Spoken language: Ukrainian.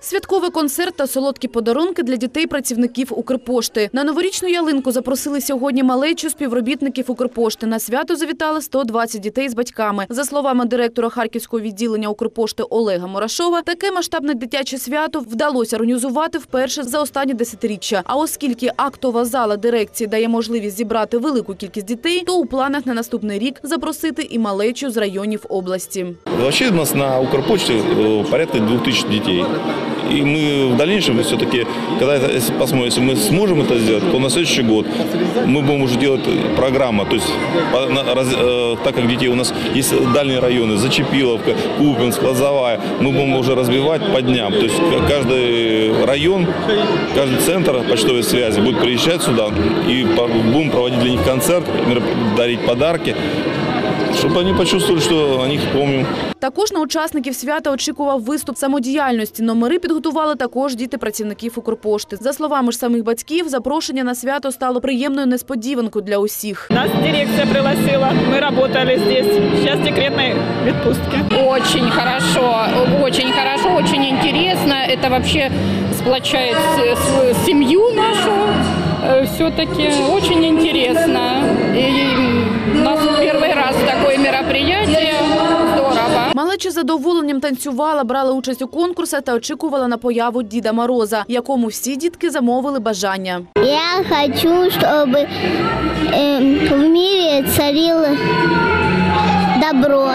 Святковий концерт та солодкі подарунки для дітей-працівників Укрпошти. На новорічну ялинку запросили сьогодні малечу співробітників Укрпошти. На свято завітали 120 дітей з батьками. За словами директора Харківського відділення Укрпошти Олега Мурашова, таке масштабне дитяче свято вдалося організувати вперше за останні десятиріччя. А оскільки актова зала дирекції дає можливість зібрати велику кількість дітей, то у планах на наступний рік запросити і малечу з районів області. Вообще у нас на Укрпочте э, порядка 2000 детей. И мы в дальнейшем все-таки, когда это, если посмотрим, если мы сможем это сделать, то на следующий год мы будем уже делать программу. То есть, по- на- раз- э, так как детей у нас есть дальние районы, Зачепиловка, Купинск, Лозовая, мы будем уже разбивать по дням. То есть ка- каждый район, каждый центр почтовой связи будет приезжать сюда и будем проводить для них концерт, дарить подарки, чтобы они почувствовали, что о них помним. Також на учасників свята очікував виступ самодіяльності. Номери підготували також діти працівників Укрпошти. За словами ж самих батьків, запрошення на свято стало приємною несподіванкою для усіх. Нас дирекция пригласила, мы работали здесь, сейчас в декретной отпустке. Очень хорошо, очень хорошо, очень интересно. Это вообще сплочает с- с- семью нашу. Все-таки очень интересно. Здорово. Задоволенням танцювала, брала участь у конкурсах та очікувала на появу Діда Мороза, якому всі дітки замовили бажання. Я хочу, чтобы э, в мірі царіло добро,